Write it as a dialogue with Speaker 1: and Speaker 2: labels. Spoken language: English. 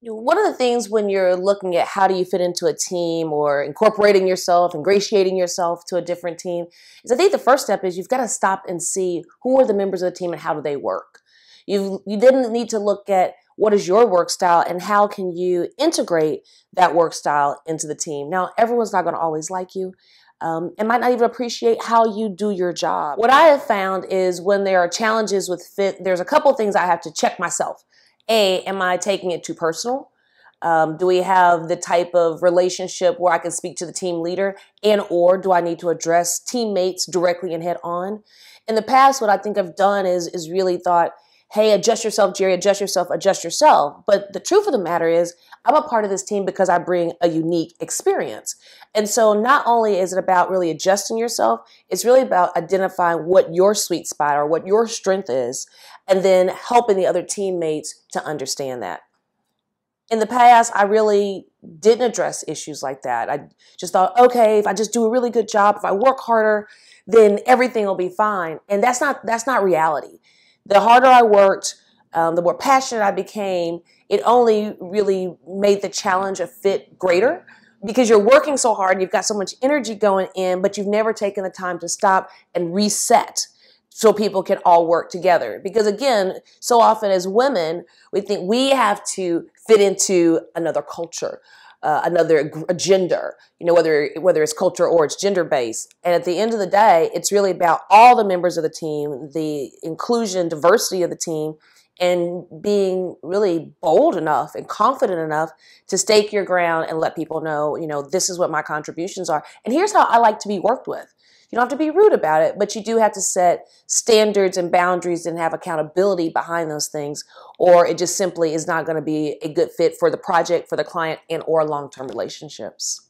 Speaker 1: One of the things when you're looking at how do you fit into a team or incorporating yourself, ingratiating yourself to a different team, is I think the first step is you've got to stop and see who are the members of the team and how do they work. You you didn't need to look at what is your work style and how can you integrate that work style into the team. Now, everyone's not going to always like you. Um, and might not even appreciate how you do your job. What I have found is when there are challenges with fit, there's a couple things I have to check myself. A, am I taking it too personal? Um, do we have the type of relationship where I can speak to the team leader and or do I need to address teammates directly and head on? In the past, what I think I've done is is really thought, hey, adjust yourself, Jeri, adjust yourself, adjust yourself. But the truth of the matter is, I'm a part of this team because I bring a unique experience. And so not only is it about really adjusting yourself, it's really about identifying what your sweet spot or what your strength is, and then helping the other teammates to understand that. In the past, I really didn't address issues like that. I just thought, okay, if I just do a really good job, if I work harder, then everything will be fine. And that's not that's not reality the harder I worked, um, the more passionate I became, it only really made the challenge of fit greater because you're working so hard, you've got so much energy going in, but you've never taken the time to stop and reset so people can all work together. Because again, so often as women, we think we have to fit into another culture uh, another gender, you know, whether whether it's culture or it's gender based. And at the end of the day, it's really about all the members of the team, the inclusion, diversity of the team, and being really bold enough and confident enough to stake your ground and let people know, you know, this is what my contributions are. And here's how I like to be worked with. You don't have to be rude about it, but you do have to set standards and boundaries and have accountability behind those things, or it just simply is not going to be a good fit for the project, for the client, and or long-term relationships.